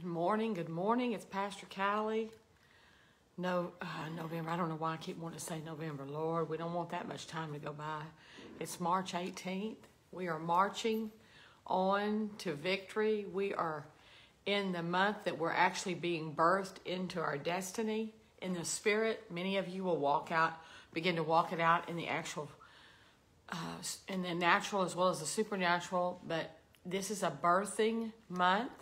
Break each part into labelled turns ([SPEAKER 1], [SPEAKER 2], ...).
[SPEAKER 1] Good morning. Good morning. It's Pastor Callie. No, uh, November. I don't know why I keep wanting to say November. Lord, we don't want that much time to go by. It's March 18th. We are marching on to victory. We are in the month that we're actually being birthed into our destiny in the spirit. Many of you will walk out, begin to walk it out in the actual, uh, in the natural as well as the supernatural. But this is a birthing month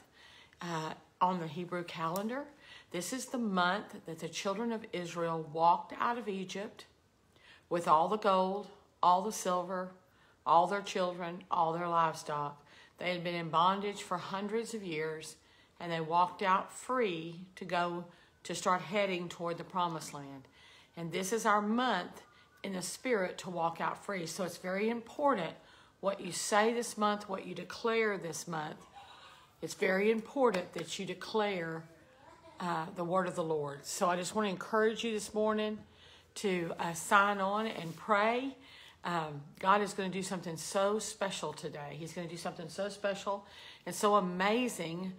[SPEAKER 1] uh, on the Hebrew calendar. This is the month that the children of Israel walked out of Egypt with all the gold, all the silver, all their children, all their livestock. They had been in bondage for hundreds of years and they walked out free to go to start heading toward the promised land. And this is our month in the spirit to walk out free. So it's very important what you say this month, what you declare this month. It's very important that you declare uh, the word of the Lord. So I just want to encourage you this morning to uh, sign on and pray. Um, God is going to do something so special today. He's going to do something so special and so amazing.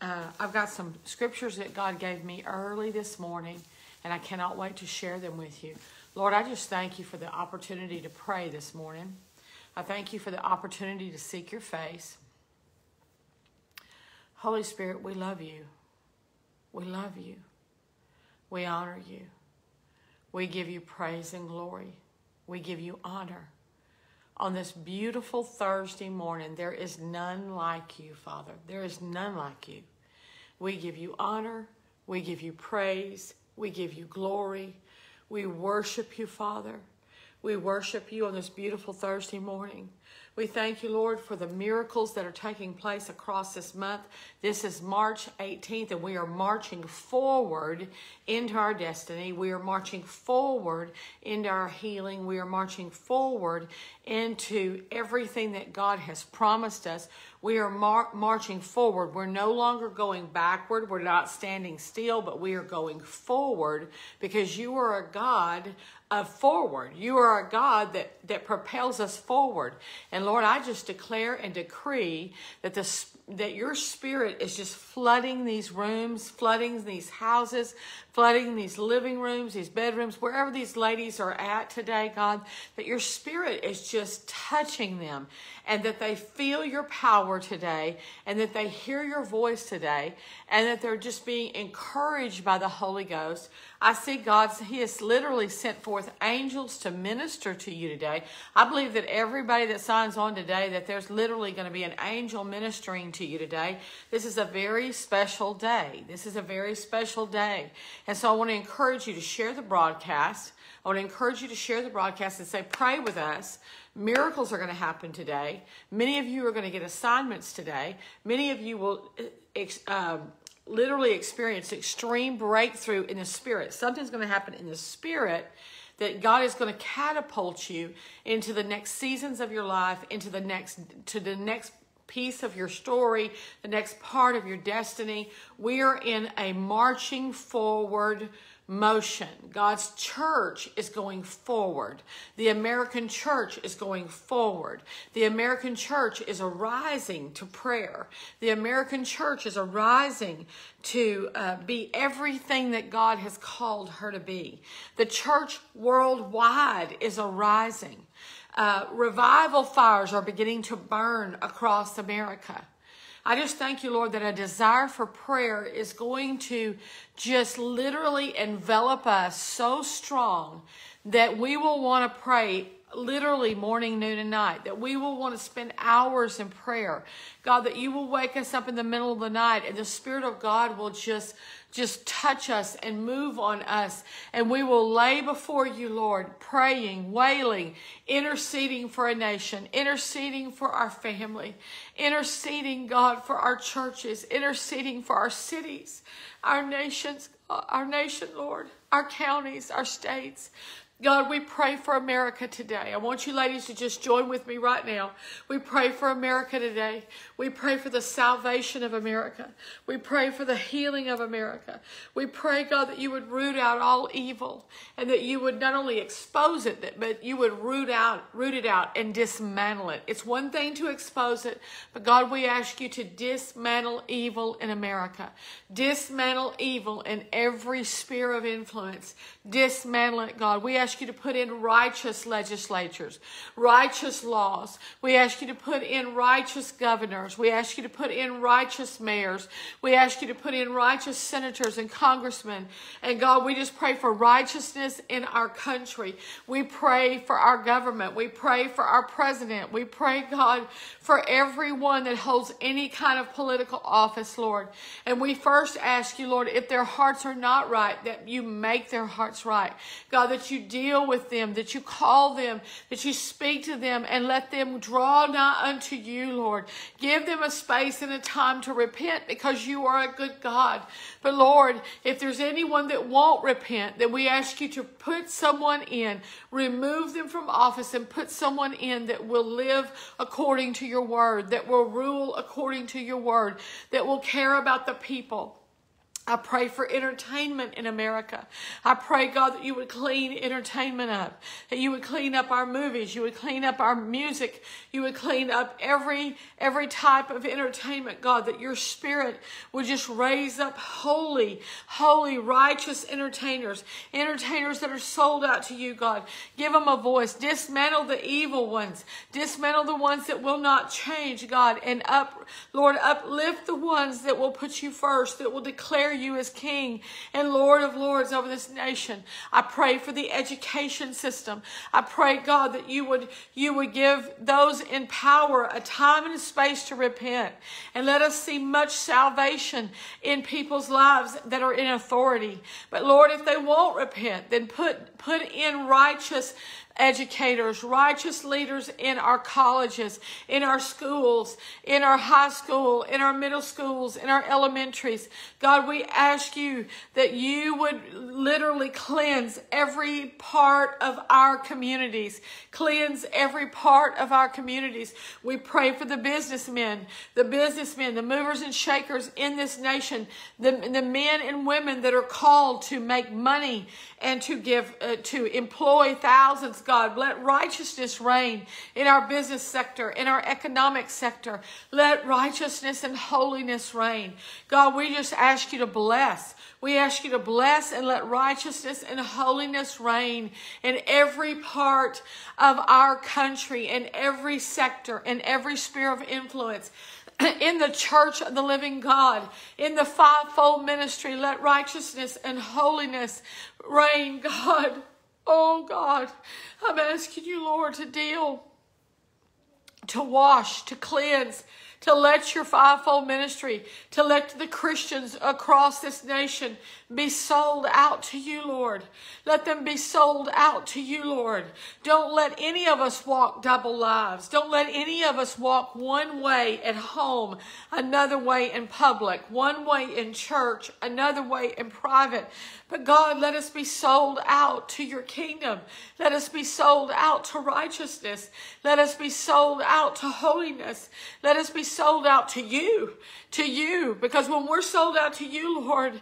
[SPEAKER 1] Uh, I've got some scriptures that God gave me early this morning, and I cannot wait to share them with you. Lord, I just thank you for the opportunity to pray this morning. I thank you for the opportunity to seek your face. Holy Spirit, we love you. We love you. We honor you. We give you praise and glory. We give you honor. On this beautiful Thursday morning, there is none like you, Father. There is none like you. We give you honor. We give you praise. We give you glory. We worship you, Father. We worship you on this beautiful Thursday morning. We thank you, Lord, for the miracles that are taking place across this month. This is March 18th, and we are marching forward into our destiny. We are marching forward into our healing. We are marching forward into everything that God has promised us. We are mar- marching forward. We're no longer going backward. We're not standing still, but we are going forward because you are a God of forward. You are a God that, that propels us forward. And Lord, I just declare and decree that the that your spirit is just flooding these rooms, flooding these houses, flooding these living rooms, these bedrooms, wherever these ladies are at today, God, that your spirit is just touching them and that they feel your power today and that they hear your voice today and that they're just being encouraged by the Holy Ghost. I see God's, He has literally sent forth angels to minister to you today. I believe that everybody that signs on today, that there's literally going to be an angel ministering to you today. This is a very special day. This is a very special day. And so I want to encourage you to share the broadcast. I want to encourage you to share the broadcast and say, pray with us. Miracles are going to happen today. Many of you are going to get assignments today. Many of you will uh, literally experience extreme breakthrough in the spirit. Something's going to happen in the spirit that God is going to catapult you into the next seasons of your life, into the next to the next piece of your story, the next part of your destiny. We are in a marching forward motion. God's church is going forward. The American church is going forward. The American church is arising to prayer. The American church is arising to uh, be everything that God has called her to be. The church worldwide is arising. Uh, revival fires are beginning to burn across America. I just thank you, Lord, that a desire for prayer is going to just literally envelop us so strong that we will want to pray literally morning, noon, and night, that we will want to spend hours in prayer. God, that you will wake us up in the middle of the night and the Spirit of God will just just touch us and move on us. And we will lay before you, Lord, praying, wailing, interceding for a nation, interceding for our family, interceding, God, for our churches, interceding for our cities, our nations, our nation, Lord, our counties, our states. God, we pray for America today. I want you ladies to just join with me right now. We pray for America today. We pray for the salvation of America. We pray for the healing of America. We pray, God, that you would root out all evil and that you would not only expose it, but you would root out, root it out and dismantle it. It's one thing to expose it, but God, we ask you to dismantle evil in America. Dismantle evil in every sphere of influence. Dismantle it, God. We ask you to put in righteous legislatures, righteous laws. We ask you to put in righteous governors. We ask you to put in righteous mayors. We ask you to put in righteous senators and congressmen. And God, we just pray for righteousness in our country. We pray for our government. We pray for our president. We pray, God, for everyone that holds any kind of political office, Lord. And we first ask you, Lord, if their hearts are not right, that you make their hearts right. God, that you deal with them, that you call them, that you speak to them and let them draw nigh unto you, Lord. Give them a space and a time to repent because you are a good God. But Lord, if there's anyone that won't repent, then we ask you to put someone in, remove them from office and put someone in that will live according to your word, that will rule according to your word, that will care about the people. I pray for entertainment in America. I pray, God, that you would clean entertainment up, that you would clean up our movies, you would clean up our music, you would clean up every, every type of entertainment, God, that your spirit would just raise up holy, holy, righteous entertainers, entertainers that are sold out to you, God. Give them a voice. Dismantle the evil ones. Dismantle the ones that will not change, God, and up, Lord, uplift the ones that will put you first, that will declare you as King and Lord of Lords over this nation. I pray for the education system. I pray, God, that you would, you would give those in power a time and a space to repent. And let us see much salvation in people's lives that are in authority. But Lord, if they won't repent, then put, put in righteous educators, righteous leaders in our colleges, in our schools, in our high school, in our middle schools, in our elementaries. God, we ask you that you would literally cleanse every part of our communities, cleanse every part of our communities. We pray for the businessmen, the businessmen, the movers and shakers in this nation, the, the men and women that are called to make money and to give, uh, to employ thousands God. Let righteousness reign in our business sector, in our economic sector. Let righteousness and holiness reign. God, we just ask you to bless. We ask you to bless and let righteousness and holiness reign in every part of our country, in every sector, in every sphere of influence in the church of the living God, in the fivefold ministry, let righteousness and holiness reign, God. Oh God, I'm asking you, Lord, to deal, to wash, to cleanse, to let your fivefold ministry, to let the Christians across this nation be sold out to you, Lord. Let them be sold out to you, Lord. Don't let any of us walk double lives. Don't let any of us walk one way at home, another way in public, one way in church, another way in private. But God, let us be sold out to your kingdom. Let us be sold out to righteousness. Let us be sold out to holiness. Let us be sold out to you, to you. Because when we're sold out to you, Lord,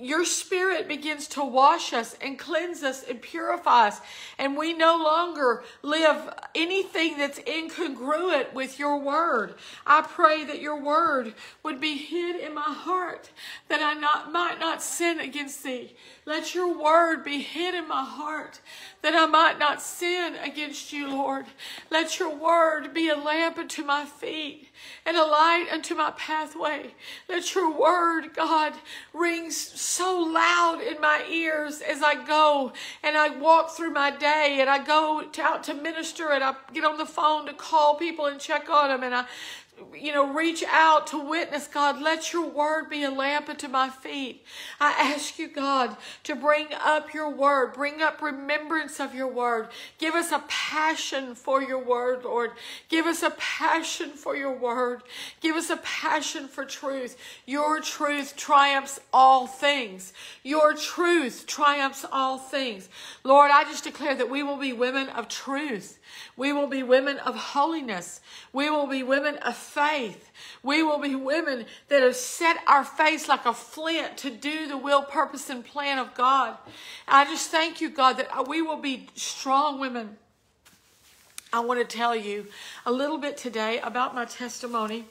[SPEAKER 1] your spirit begins to wash us and cleanse us and purify us. And we no longer live anything that's incongruent with your word. I pray that your word would be hid in my heart, that I not, might not sin against thee. Let your word be hid in my heart, that I might not sin against you, Lord. Let your word be a lamp unto my feet and a light unto my pathway. Let your word, God, ring so loud in my ears as I go and I walk through my day and I go out to minister and I get on the phone to call people and check on them and I you know, reach out to witness, God. Let your word be a lamp unto my feet. I ask you, God, to bring up your word, bring up remembrance of your word. Give us a passion for your word, Lord. Give us a passion for your word. Give us a passion for truth. Your truth triumphs all things. Your truth triumphs all things. Lord, I just declare that we will be women of truth. We will be women of holiness. We will be women of faith. We will be women that have set our face like a flint to do the will, purpose, and plan of God. I just thank you, God, that we will be strong women. I want to tell you a little bit today about my testimony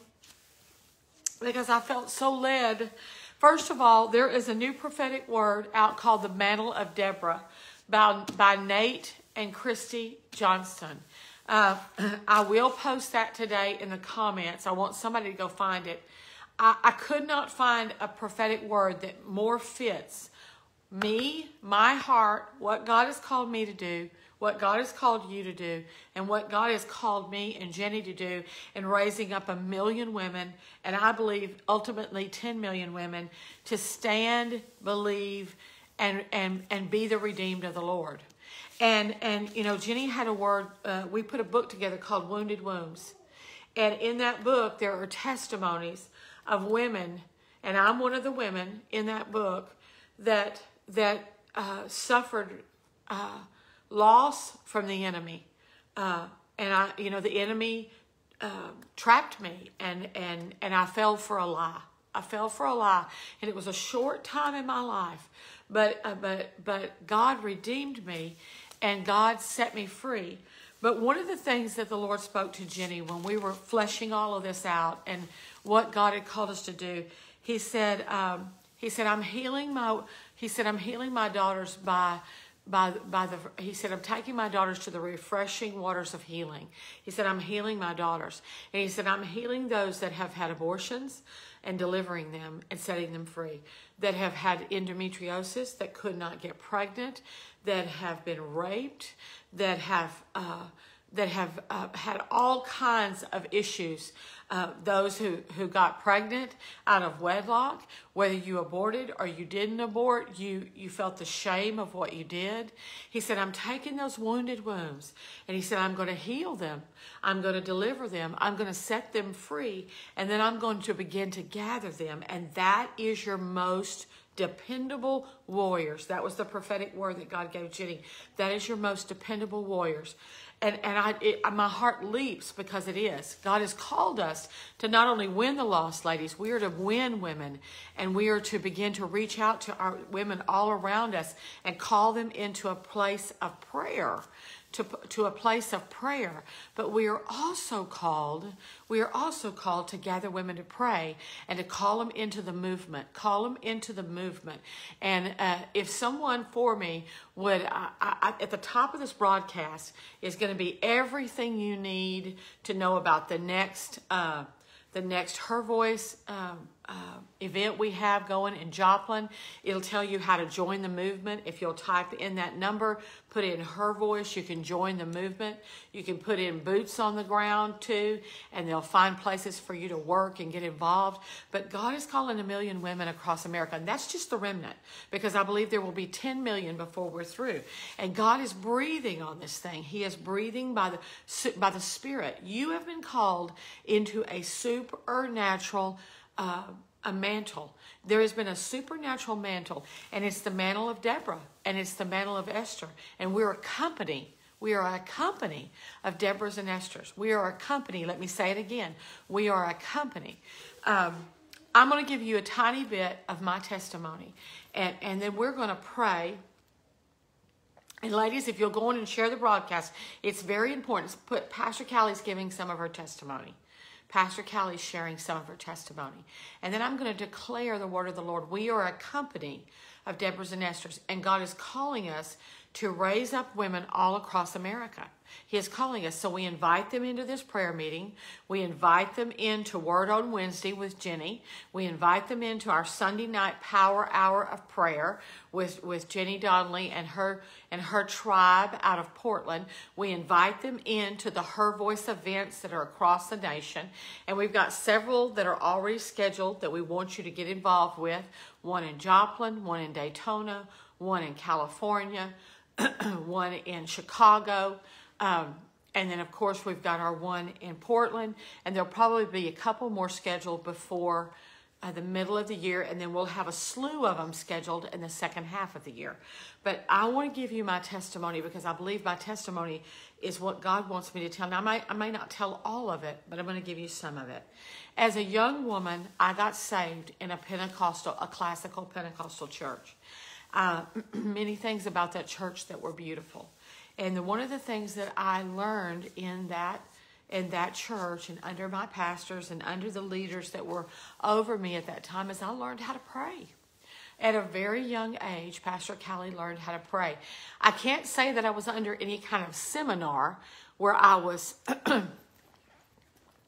[SPEAKER 1] because I felt so led. First of all, there is a new prophetic word out called the Mantle of Deborah by, by Nate and Christy Johnston. Uh, I will post that today in the comments. I want somebody to go find it. I, I could not find a prophetic word that more fits me, my heart, what God has called me to do, what God has called you to do, and what God has called me and Jenny to do in raising up a million women, and I believe ultimately 10 million women, to stand, believe, and, and, and be the redeemed of the Lord. And and you know, Jenny had a word. Uh, we put a book together called Wounded Wombs, and in that book there are testimonies of women, and I'm one of the women in that book that that uh, suffered uh, loss from the enemy, uh, and I, you know, the enemy uh, trapped me, and and and I fell for a lie. I fell for a lie, and it was a short time in my life, but uh, but but God redeemed me, and God set me free. But one of the things that the Lord spoke to Jenny when we were fleshing all of this out and what God had called us to do, He said, um, He said, I'm healing my. He said, I'm healing my daughters by by, by the, he said, I'm taking my daughters to the refreshing waters of healing. He said, I'm healing my daughters. And he said, I'm healing those that have had abortions and delivering them and setting them free, that have had endometriosis, that could not get pregnant, that have been raped, that have uh, that have uh, had all kinds of issues. Uh, those who, who got pregnant out of wedlock, whether you aborted or you didn't abort, you, you felt the shame of what you did. He said, I'm taking those wounded wombs and he said, I'm going to heal them. I'm going to deliver them. I'm going to set them free. And then I'm going to begin to gather them. And that is your most dependable warriors. That was the prophetic word that God gave Jenny. That is your most dependable warriors. And, and I, it, my heart leaps because it is. God has called us to not only win the lost ladies, we are to win women and we are to begin to reach out to our women all around us and call them into a place of prayer to, to a place of prayer. But we are also called, we are also called to gather women to pray and to call them into the movement, call them into the movement. And uh, if someone for me would, I, I, at the top of this broadcast is going to be everything you need to know about the next, uh, the next Her Voice um, uh, event we have going in Joplin. It'll tell you how to join the movement. If you'll type in that number, put in her voice, you can join the movement. You can put in boots on the ground too, and they'll find places for you to work and get involved. But God is calling a million women across America, and that's just the remnant because I believe there will be 10 million before we're through. And God is breathing on this thing. He is breathing by the by the Spirit. You have been called into a supernatural uh, a mantle. There has been a supernatural mantle, and it's the mantle of Deborah, and it's the mantle of Esther. And we're a company. We are a company of Deborahs and Esther's. We are a company. Let me say it again. We are a company. Um, I'm going to give you a tiny bit of my testimony, and, and then we're going to pray. And ladies, if you'll go on and share the broadcast, it's very important. Put Pastor Callie's giving some of her testimony. Pastor Callie's sharing some of her testimony. And then I'm going to declare the word of the Lord. We are a company of Deborah's and Esther's, and God is calling us to raise up women all across America. He is calling us. So we invite them into this prayer meeting. We invite them into Word on Wednesday with Jenny. We invite them into our Sunday night power hour of prayer with, with Jenny Donnelly and her and her tribe out of Portland. We invite them into the Her Voice events that are across the nation. And we've got several that are already scheduled that we want you to get involved with. One in Joplin, one in Daytona, one in California, one in Chicago. Um, and then, of course, we've got our one in Portland, and there'll probably be a couple more scheduled before uh, the middle of the year, and then we'll have a slew of them scheduled in the second half of the year. But I want to give you my testimony because I believe my testimony is what God wants me to tell. Now, I may, I may not tell all of it, but I'm going to give you some of it. As a young woman, I got saved in a Pentecostal, a classical Pentecostal church. Uh, many things about that church that were beautiful. And the, one of the things that I learned in that in that church and under my pastors and under the leaders that were over me at that time is I learned how to pray. At a very young age, Pastor Callie learned how to pray. I can't say that I was under any kind of seminar where I was, and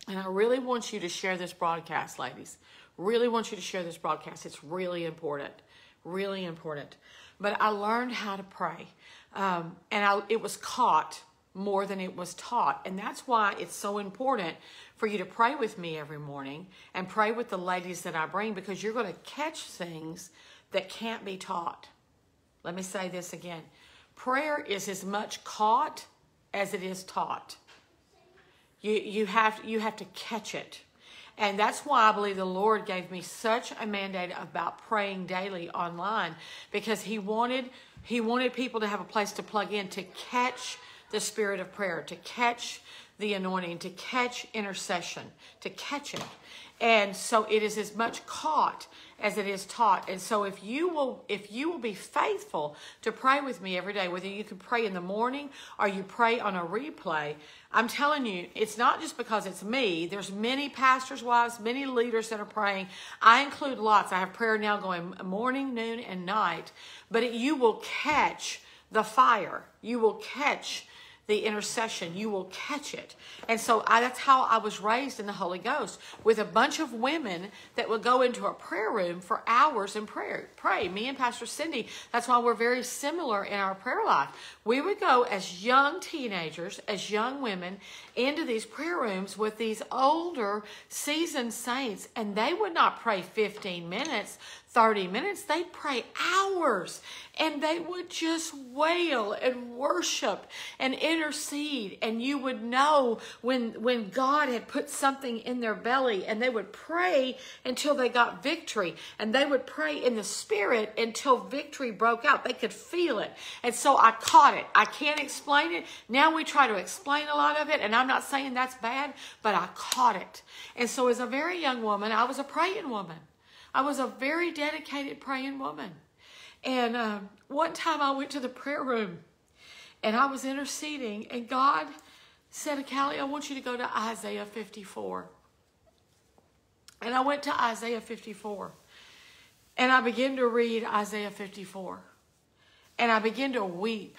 [SPEAKER 1] I really want you to share this broadcast, ladies. Really want you to share this broadcast. It's really important. Really important. But I learned how to pray. Um, and I, it was caught more than it was taught. And that's why it's so important for you to pray with me every morning and pray with the ladies that I bring because you're going to catch things that can't be taught. Let me say this again prayer is as much caught as it is taught. You, you, have, you have to catch it. And that's why I believe the Lord gave me such a mandate about praying daily online because He wanted he wanted people to have a place to plug in to catch the spirit of prayer, to catch the anointing, to catch intercession, to catch it. And so it is as much caught as it is taught. And so if you will if you will be faithful to pray with me every day, whether you can pray in the morning or you pray on a replay, I'm telling you, it's not just because it's me. There's many pastors' wives, many leaders that are praying. I include lots. I have prayer now going morning, noon, and night. But it, you will catch the fire. You will catch the intercession. You will catch it. And so I, that's how I was raised in the Holy Ghost with a bunch of women that would go into a prayer room for hours and prayer, pray. Me and Pastor Cindy, that's why we're very similar in our prayer life. We would go as young teenagers, as young women, into these prayer rooms with these older, seasoned saints, and they would not pray 15 minutes. 30 minutes, they'd pray hours and they would just wail and worship and intercede. And you would know when, when God had put something in their belly and they would pray until they got victory. And they would pray in the spirit until victory broke out. They could feel it. And so I caught it. I can't explain it. Now we try to explain a lot of it. And I'm not saying that's bad, but I caught it. And so as a very young woman, I was a praying woman. I was a very dedicated praying woman. And uh, one time I went to the prayer room and I was interceding, and God said, Callie, I want you to go to Isaiah 54. And I went to Isaiah 54. And I began to read Isaiah 54. And I began to weep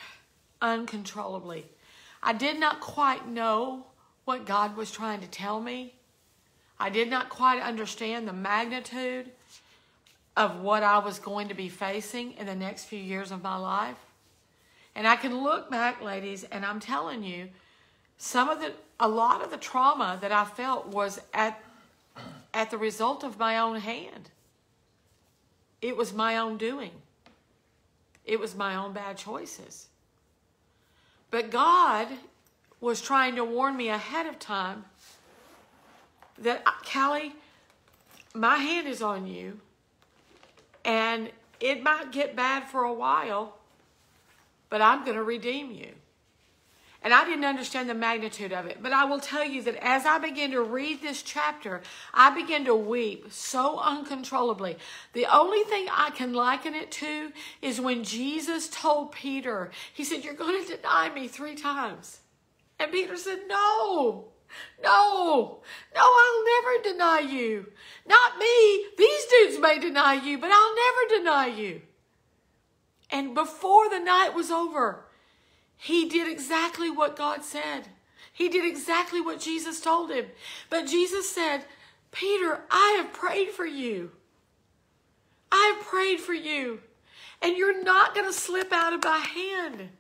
[SPEAKER 1] uncontrollably. I did not quite know what God was trying to tell me. I did not quite understand the magnitude of what I was going to be facing in the next few years of my life. And I can look back, ladies, and I'm telling you, some of the, a lot of the trauma that I felt was at, at the result of my own hand. It was my own doing. It was my own bad choices. But God was trying to warn me ahead of time that, uh, Callie, my hand is on you and it might get bad for a while, but I'm going to redeem you. And I didn't understand the magnitude of it. But I will tell you that as I began to read this chapter, I began to weep so uncontrollably. The only thing I can liken it to is when Jesus told Peter, He said, You're going to deny me three times. And Peter said, No. No, no, I'll never deny you. Not me. These dudes may deny you, but I'll never deny you. And before the night was over, he did exactly what God said. He did exactly what Jesus told him. But Jesus said, Peter, I have prayed for you. I have prayed for you. And you're not going to slip out of my hand.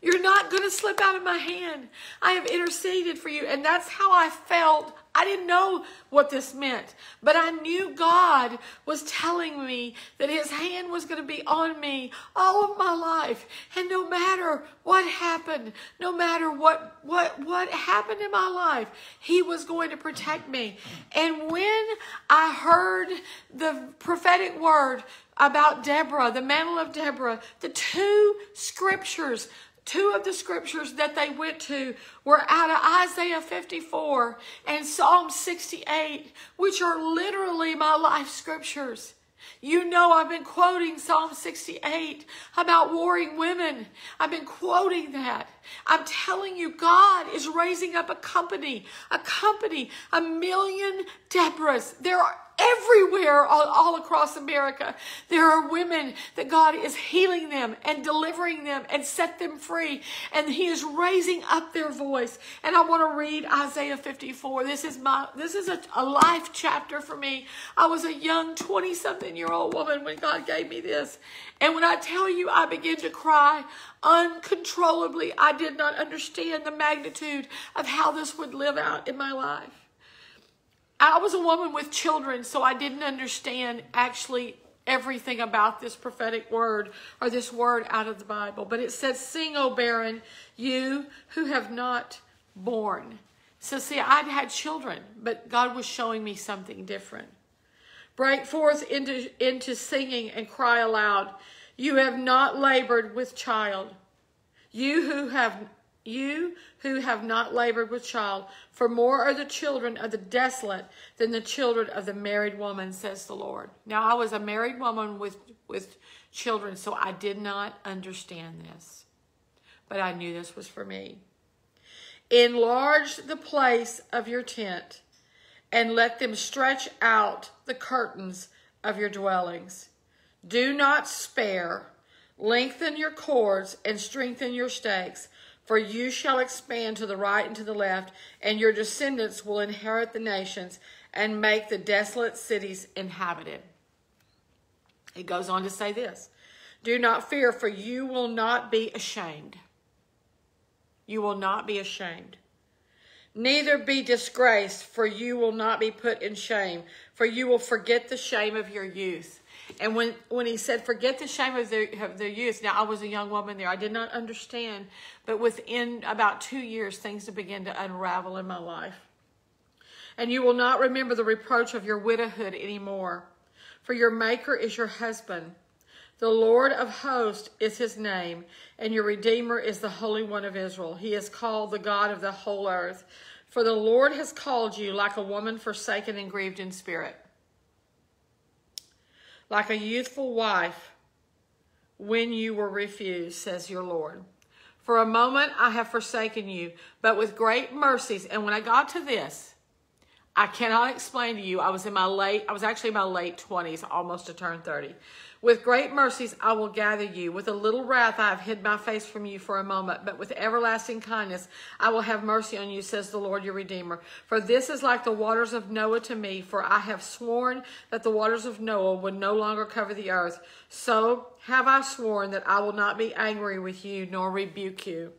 [SPEAKER 1] You're not going to slip out of my hand. I have interceded for you. And that's how I felt. I didn't know what this meant, but I knew God was telling me that his hand was going to be on me all of my life. And no matter what happened, no matter what, what, what happened in my life, he was going to protect me. And when I heard the prophetic word about Deborah, the mantle of Deborah, the two scriptures Two of the scriptures that they went to were out of Isaiah 54 and Psalm 68, which are literally my life scriptures. You know, I've been quoting Psalm 68 about warring women. I've been quoting that. I'm telling you, God is raising up a company, a company, a million Deborahs. There are everywhere all, all, across America. There are women that God is healing them and delivering them and set them free. And He is raising up their voice. And I want to read Isaiah 54. This is my this is a, a life chapter for me. I was a young 20 something year old woman when God gave me this. And when I tell you I began to cry uncontrollably, I did not understand the magnitude of how this would live out in my life. I was a woman with children, so I didn't understand actually everything about this prophetic word or this word out of the Bible. But it says, Sing, O barren, you who have not born. So, see, I'd had children, but God was showing me something different. Break forth into, into singing and cry aloud. You have not labored with child. You who have you who have not labored with child, for more are the children of the desolate than the children of the married woman, says the Lord. Now, I was a married woman with, with children, so I did not understand this. But I knew this was for me. Enlarge the place of your tent, and let them stretch out the curtains of your dwellings. Do not spare. Lengthen your cords and strengthen your stakes for you shall expand to the right and to the left, and your descendants will inherit the nations and make the desolate cities inhabited. It goes on to say this Do not fear, for you will not be ashamed. You will not be ashamed. Neither be disgraced, for you will not be put in shame, for you will forget the shame of your youth. And when, when he said, forget the shame of their, of their youth, now I was a young woman there. I did not understand, but within about two years, things began to unravel in my life. And you will not remember the reproach of your widowhood anymore, for your maker is your husband. The Lord of hosts is his name, and your Redeemer is the Holy One of Israel. He is called the God of the whole earth. For the Lord has called you like a woman forsaken and grieved in spirit like a youthful wife when you were refused, says your Lord. For a moment I have forsaken you, but with great mercies. And when I got to this, I cannot explain to you. I was in my late, I was actually in my late 20s, almost to turn 30. With great mercies I will gather you. With a little wrath I have hid my face from you for a moment, but with everlasting kindness I will have mercy on you, says the Lord your Redeemer. For this is like the waters of Noah to me, for I have sworn that the waters of Noah would no longer cover the earth. So have I sworn that I will not be angry with you nor rebuke you.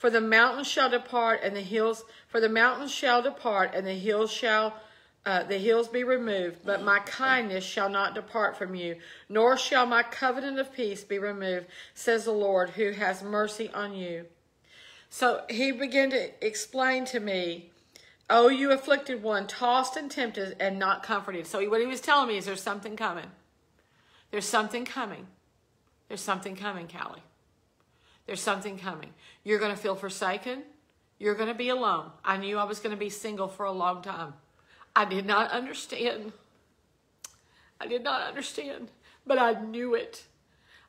[SPEAKER 1] For the mountains shall depart and the hills, for the mountains shall depart and the hills shall uh, the hills be removed, but my kindness shall not depart from you, nor shall my covenant of peace be removed, says the Lord, who has mercy on you. So he began to explain to me, Oh, you afflicted one, tossed and tempted and not comforted. So what he was telling me is there's something coming. There's something coming. There's something coming, Callie. There's something coming. You're going to feel forsaken. You're going to be alone. I knew I was going to be single for a long time. I did not understand. I did not understand, but I knew it.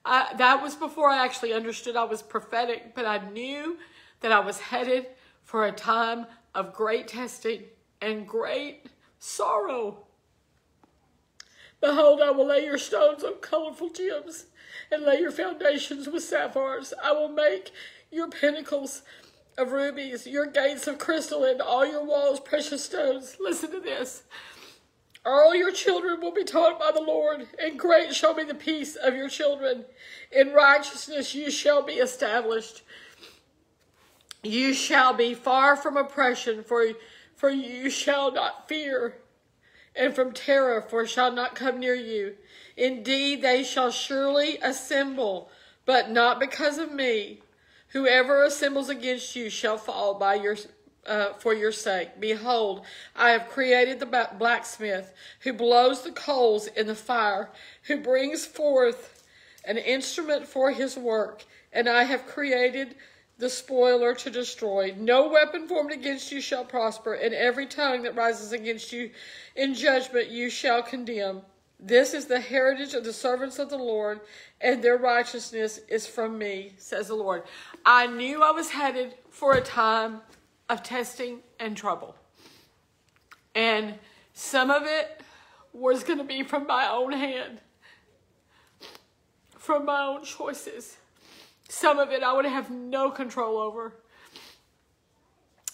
[SPEAKER 1] I, that was before I actually understood I was prophetic, but I knew that I was headed for a time of great testing and great sorrow. Behold, I will lay your stones on colorful gems and lay your foundations with sapphires. I will make your pinnacles of rubies, your gates of crystal, and all your walls precious stones. Listen to this. All your children will be taught by the Lord, and great shall be the peace of your children. In righteousness you shall be established. You shall be far from oppression, for, for you shall not fear, and from terror, for shall not come near you. Indeed, they shall surely assemble, but not because of me. Whoever assembles against you shall fall by your uh, for your sake. Behold, I have created the blacksmith who blows the coals in the fire, who brings forth an instrument for his work, and I have created the spoiler to destroy. No weapon formed against you shall prosper, and every tongue that rises against you in judgment you shall condemn. This is the heritage of the servants of the Lord, and their righteousness is from me, says the Lord. I knew I was headed for a time of testing and trouble. And some of it was going to be from my own hand, from my own choices. Some of it I would have no control over.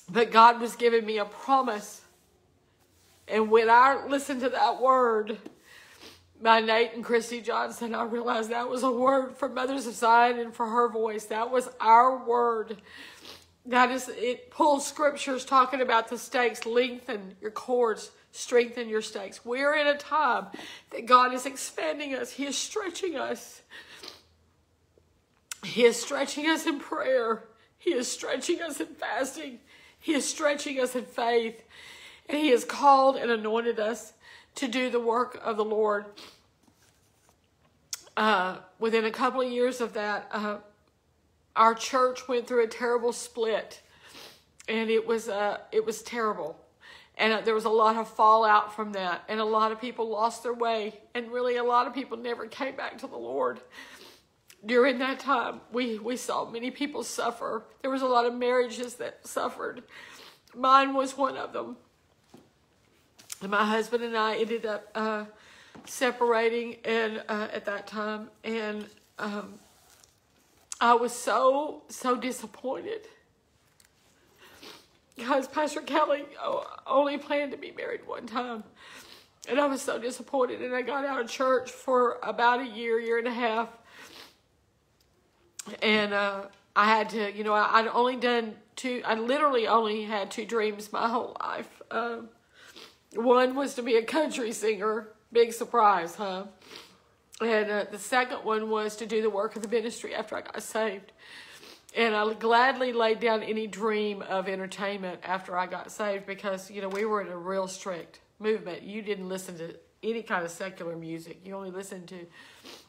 [SPEAKER 1] But God was giving me a promise. And when I listened to that word, by Nate and Christy Johnston, I realized that was a word for Mothers of Zion and for her voice. That was our word. That is, it pulls scriptures talking about the stakes, lengthen your cords, strengthen your stakes. We're in a time that God is expanding us. He is stretching us. He is stretching us in prayer. He is stretching us in fasting. He is stretching us in faith. And He has called and anointed us to do the work of the Lord. Uh, within a couple of years of that, uh, our church went through a terrible split, and it was uh, it was terrible, and uh, there was a lot of fallout from that, and a lot of people lost their way, and really a lot of people never came back to the Lord. During that time, we we saw many people suffer. There was a lot of marriages that suffered. Mine was one of them. And my husband and I ended up uh, separating and uh, at that time, and um, I was so so disappointed because Pastor Callie only planned to be married one time, and I was so disappointed. And I got out of church for about a year, year and a half, and uh, I had to, you know, I, would only done two. I literally only had two dreams my whole life. Um, one was to be a country singer. Big surprise, huh? And uh, the second one was to do the work of the ministry after I got saved. And I gladly laid down any dream of entertainment after I got saved because, you know, we were in a real strict movement. You didn't listen to any kind of secular music. You only listened to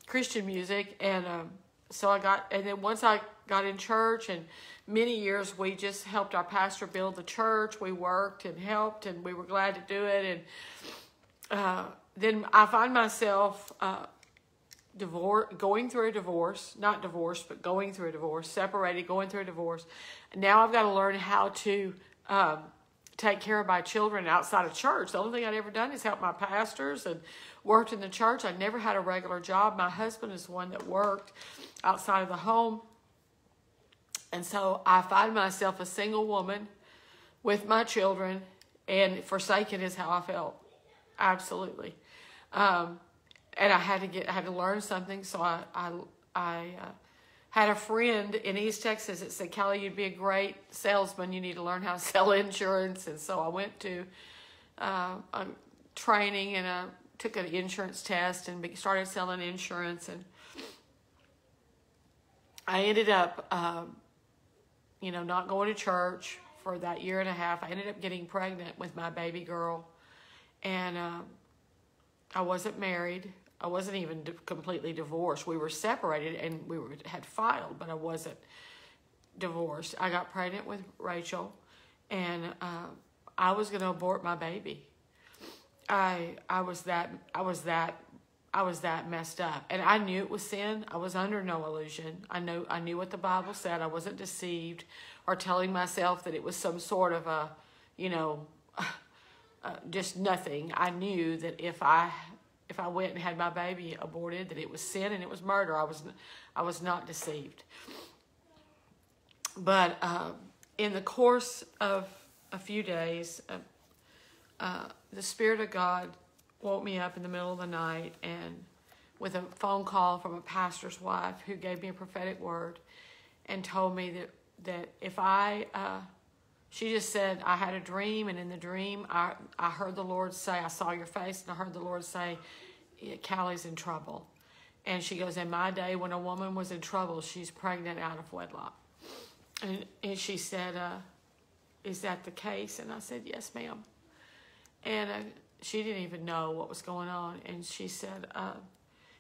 [SPEAKER 1] Christian music. And um, so I got, and then once I got in church and many years we just helped our pastor build the church. We worked and helped and we were glad to do it. And uh, then I find myself uh, divorce, going through a divorce, not divorce, but going through a divorce, separated, going through a divorce. Now I've got to learn how to um, take care of my children outside of church. The only thing I'd ever done is help my pastors and worked in the church. I never had a regular job. My husband is one that worked outside of the home. And so I find myself a single woman with my children, and forsaken is how I felt. Absolutely. Um, and I had to get, I had to learn something. So I, I, I uh, had a friend in East Texas that said, Callie, you'd be a great salesman. You need to learn how to sell insurance. And so I went to uh, a training and I took an insurance test and started selling insurance. And I ended up, um, you know, not going to church for that year and a half. I ended up getting pregnant with my baby girl. And um, I wasn't married. I wasn't even completely divorced. We were separated and we were, had filed, but I wasn't divorced. I got pregnant with Rachel, and uh, I was going to abort my baby. I I was that I was that I was that messed up, and I knew it was sin. I was under no illusion. I knew I knew what the Bible said. I wasn't deceived or telling myself that it was some sort of a, you know, uh, just nothing. I knew that if I if I went and had my baby aborted, that it was sin and it was murder. I was, I was not deceived. But uh, in the course of a few days, uh, uh, the Spirit of God woke me up in the middle of the night and with a phone call from a pastor's wife who gave me a prophetic word and told me that, that if I, uh, she just said, I had a dream, and in the dream, I, I heard the Lord say, I saw your face, and I heard the Lord say, Callie's in trouble. And she goes, In my day, when a woman was in trouble, she's pregnant out of wedlock. And, and she said, uh, Is that the case? And I said, Yes, ma'am. And uh, she didn't even know what was going on. And she said, uh,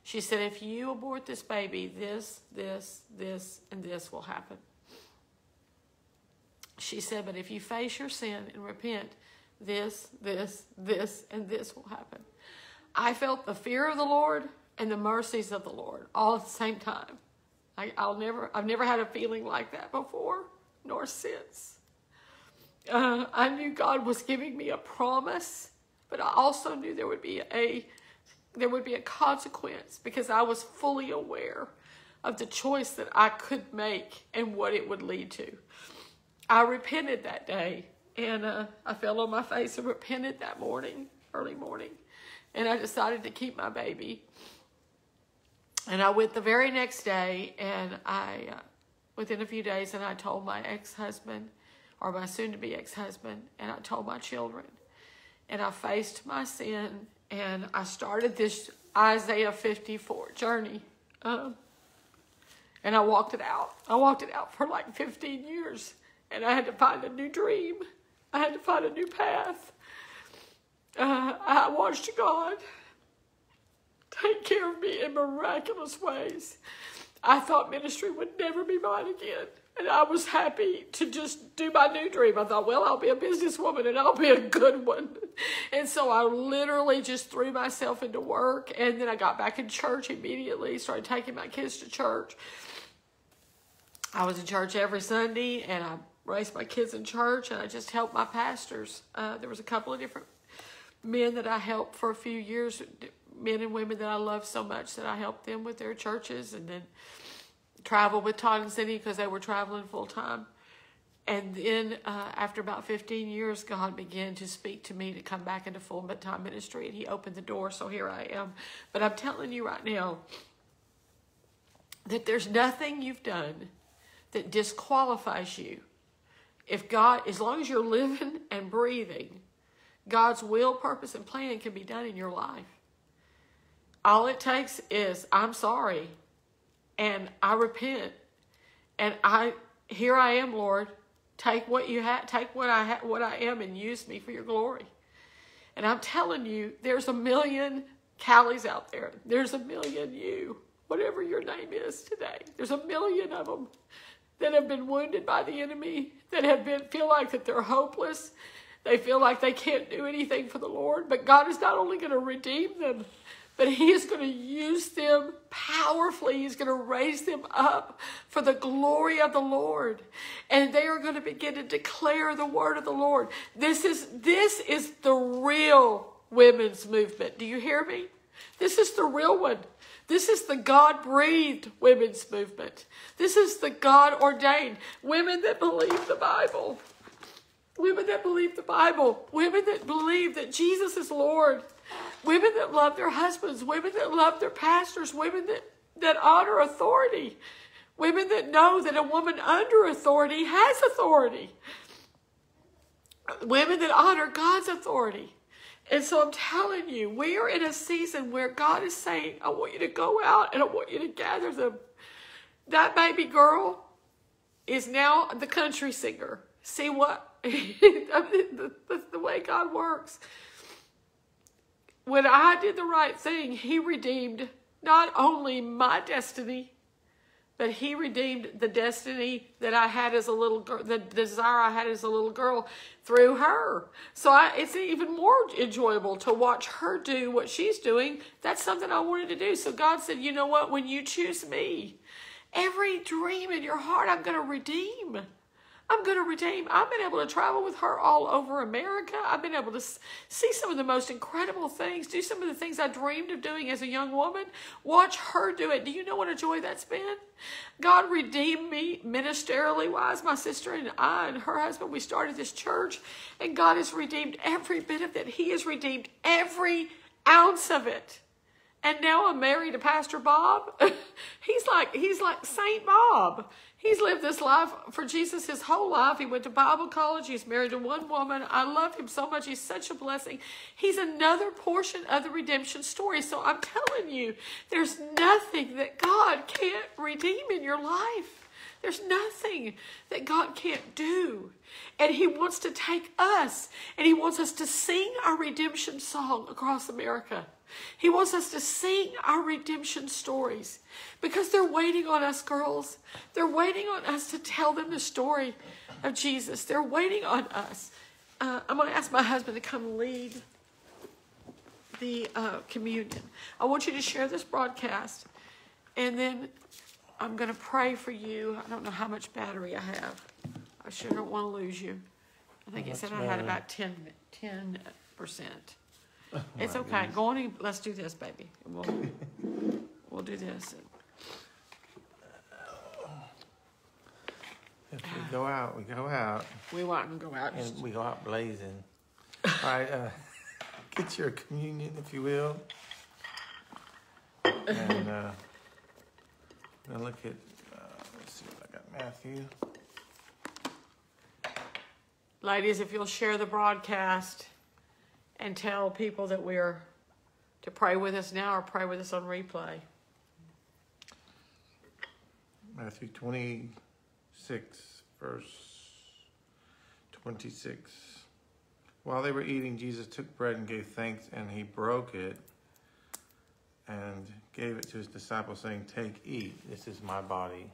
[SPEAKER 1] she said, if you abort this baby, this, this, this, and this will happen. She said, but if you face your sin and repent, this, this, this, and this will happen. I felt the fear of the Lord and the mercies of the Lord all at the same time. I, will never, I've never had a feeling like that before, nor since. Uh, I knew God was giving me a promise, but I also knew there would be a there would be a consequence because I was fully aware of the choice that I could make and what it would lead to. I repented that day and uh, I fell on my face and repented that morning, early morning, and I decided to keep my baby. And I went the very next day and I, uh, within a few days, and I told my ex-husband or my soon-to-be ex-husband and I told my children and I faced my sin and I started this Isaiah 54 journey. Um, and I walked it out. I walked it out for like 15 years. And I had to find a new dream. I had to find a new path. Uh, I watched God take care of me in miraculous ways. I thought ministry would never be mine again. And I was happy to just do my new dream. I thought, well, I'll be a businesswoman and I'll be a good one. And so I literally just threw myself into work. And then I got back in church immediately, started taking my kids to church. I was in church every Sunday and I raised my kids in church and I just helped my pastors. Uh, there was a couple of different men that I helped for a few years, men and women that I love so much that I helped them with their churches. And then traveled with Todd and Cindy because they were traveling full time. And then uh, after about 15 years, God began to speak to me to come back into full time ministry, and He opened the door. So here I am. But I'm telling you right now that there's nothing you've done that disqualifies you. If God, as long as you're living and breathing, God's will, purpose, and plan can be done in your life. All it takes is, I'm sorry, and I repent. And I here I am, Lord. Take what you have, take what I ha- what I am, and use me for your glory. And I'm telling you, there's a million Callies out there. There's a million you, whatever your name is today. There's a million of them that have been wounded by the enemy, that have been feel like that they're hopeless. They feel like they can't do anything for the Lord, but God is not only going to redeem them, but he is going to use them powerfully. He's going to raise them up for the glory of the Lord. And they are going to begin to declare the word of the Lord. This is, this is the real women's movement. Do you hear me? This is the real one. This is the God breathed women's movement. This is the God ordained women that believe the Bible. Women that believe the Bible. Women that believe that Jesus is Lord. Women that love their husbands, women that love their pastors, women that, that honor authority, women that know that a woman under authority has authority, women that honor God's authority. And so I'm telling you, we are in a season where God is saying, I want you to go out and I want you to gather them. That baby girl is now the country singer. See what? the, the way God works when I did the right thing, he redeemed not only my destiny, but he redeemed the destiny that I had as a little girl, the desire I had as a little girl through her. So I, it's even more enjoyable to watch her do what she's doing. That's something I wanted to do. So God said, you know what? When you choose me, every dream in your heart, I'm going to redeem. I'm going to redeem. I've been able to travel with her all over America. I've been able to see some of the most incredible things, do some of the things I dreamed of doing as a young woman. Watch her do it. Do you know what a joy that's been? God redeemed me ministerially wise. My sister and I and her husband, we started this church, and God has redeemed every bit of it. He has redeemed every ounce of it. And now I'm married to Pastor Bob. he's like he's like Saint Bob. He's lived this life for Jesus his whole life. He went to Bible college. He's married to one woman. I love him so much. He's such a blessing. He's another portion of the redemption story. So I'm telling you, there's nothing that God can't redeem in your life. There's nothing that God can't do. And He wants to take us and He wants us to sing our redemption song across America. He wants us to sing our redemption stories because they're waiting on us, girls. They're waiting on us to tell them the story of Jesus. They're waiting on us. Uh, I'm going to ask my husband to come lead the uh, communion. I want you to share this broadcast, and then I'm going to pray for you. I don't know how much battery I have. I sure don't want to lose you. I think it said I had about 10 percent. It's okay. Go on and let's do this, baby. We'll, we'll do this.
[SPEAKER 2] If we go out, we go out,
[SPEAKER 1] We want to go out.
[SPEAKER 2] and we go out blazing. All right, uh, get your communion, if you will. And uh, look at, uh, let's see what I got, Matthew.
[SPEAKER 1] Ladies, if you'll share the broadcast and tell people that we're to pray with us now or pray with us on replay.
[SPEAKER 2] Matthew 26, verse 26. While they were eating, Jesus took bread and gave thanks, and he broke it and gave it to his disciples, saying, Take, eat. This is my body,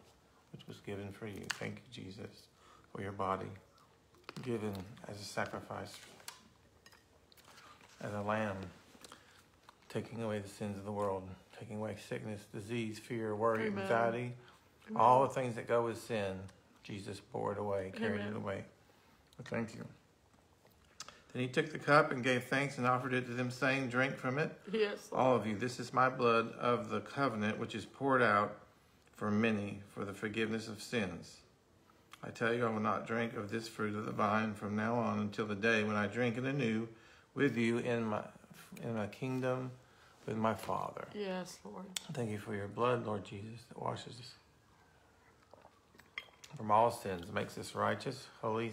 [SPEAKER 2] which was given for you. Thank you, Jesus, for your body given as a sacrifice, as a lamb, taking away the sins of the world, taking away sickness, disease, fear, worry,
[SPEAKER 1] Amen.
[SPEAKER 2] anxiety,
[SPEAKER 1] Amen.
[SPEAKER 2] all the things that go with sin. Jesus bore it away, carried
[SPEAKER 1] Amen.
[SPEAKER 2] it away. Well, thank you. Then he took the cup and gave thanks and offered it to them, saying, Drink from it,
[SPEAKER 1] Yes.
[SPEAKER 2] all of you. This is my blood of the covenant, which is poured out for many for the forgiveness of sins. I tell you, I will not drink of this fruit of the vine from now on until the day when I drink it anew with you in my in my kingdom with my Father.
[SPEAKER 1] Yes, Lord.
[SPEAKER 2] Thank you for your blood, Lord Jesus, that washes us from all sins, makes us righteous, holy,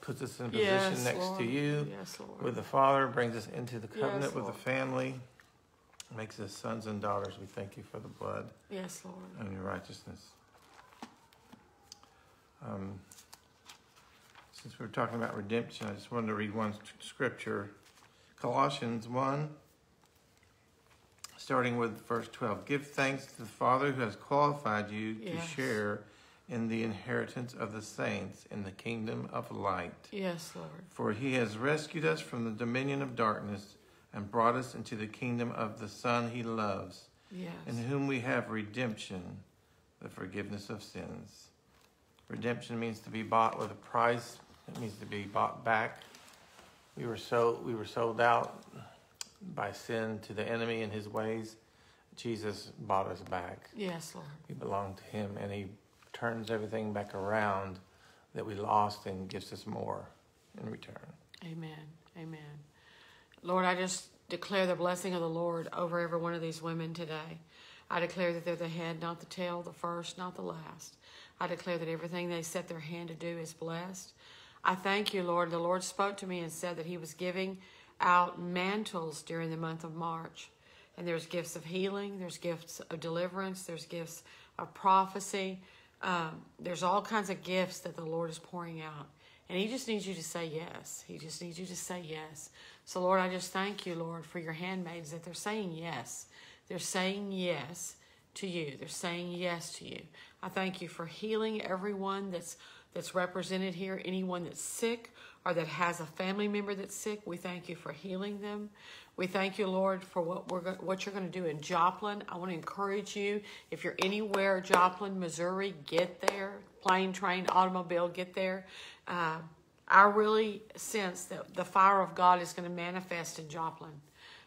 [SPEAKER 2] puts us in a position
[SPEAKER 1] Yes,
[SPEAKER 2] next
[SPEAKER 1] Lord.
[SPEAKER 2] to you
[SPEAKER 1] Yes,
[SPEAKER 2] with the Father, brings us into the covenant
[SPEAKER 1] Yes,
[SPEAKER 2] with the family, makes us sons and daughters. We thank you for the blood
[SPEAKER 1] yes, Lord.
[SPEAKER 2] and your righteousness. Um, since we're talking about redemption, I just wanted to read one scripture Colossians 1, starting with verse 12. Give thanks to the Father who has qualified you
[SPEAKER 1] Yes.
[SPEAKER 2] to share in the inheritance of the saints in the kingdom of light.
[SPEAKER 1] Yes, Lord.
[SPEAKER 2] For he has rescued us from the dominion of darkness and brought us into the kingdom of the Son he loves,
[SPEAKER 1] Yes.
[SPEAKER 2] in whom we have redemption, the forgiveness of sins. Redemption means to be bought with a price. It needs to be bought back. We were so we were sold out by sin to the enemy and his ways. Jesus bought us back.
[SPEAKER 1] Yes, Lord.
[SPEAKER 2] We belong to him and he turns everything back around that we lost and gives us more in return.
[SPEAKER 1] Amen. Amen. Lord, I just declare the blessing of the Lord over every one of these women today. I declare that they're the head, not the tail, the first, not the last. I declare that everything they set their hand to do is blessed. I thank you, Lord. The Lord spoke to me and said that He was giving out mantles during the month of March. And there's gifts of healing, there's gifts of deliverance, there's gifts of prophecy. Um, there's all kinds of gifts that the Lord is pouring out. And He just needs you to say yes. He just needs you to say yes. So, Lord, I just thank you, Lord, for your handmaids that they're saying yes. They're saying yes to you. They're saying yes to you. I thank you for healing everyone that's that's represented here. Anyone that's sick or that has a family member that's sick, we thank you for healing them. We thank you, Lord, for what we're what you're going to do in Joplin. I want to encourage you if you're anywhere Joplin, Missouri, get there. Plane, train, automobile, get there. Uh, I really sense that the fire of God is going to manifest in Joplin.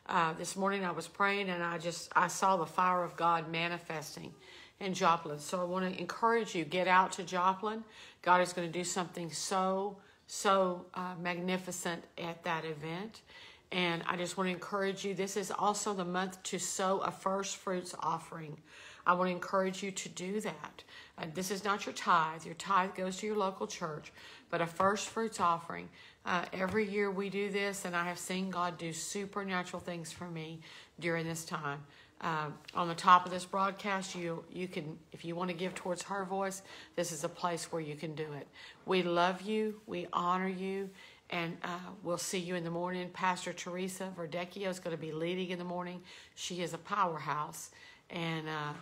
[SPEAKER 1] Uh, this morning I was praying and I just I saw the fire of God manifesting in Joplin. So I want to encourage you get out to Joplin. God is going to do something so so uh, magnificent at that event. And I just want to encourage you. This is also the month to sow a first fruits offering. I want to encourage you to do that. Uh, this is not your tithe. Your tithe goes to your local church, but a first fruits offering. Uh, every year we do this, and I have seen God do supernatural things for me during this time. Uh, on the top of this broadcast, you you can, if you want to give towards her voice, this is a place where you can do it. We love you, we honor you, and uh, we'll see you in the morning. Pastor Teresa Verdecchio is going to be leading in the morning. She is a powerhouse, and uh,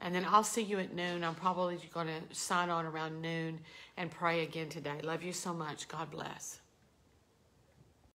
[SPEAKER 1] and then I'll see you at noon. I'm probably going to sign on around noon and pray again today. Love you so much. God bless.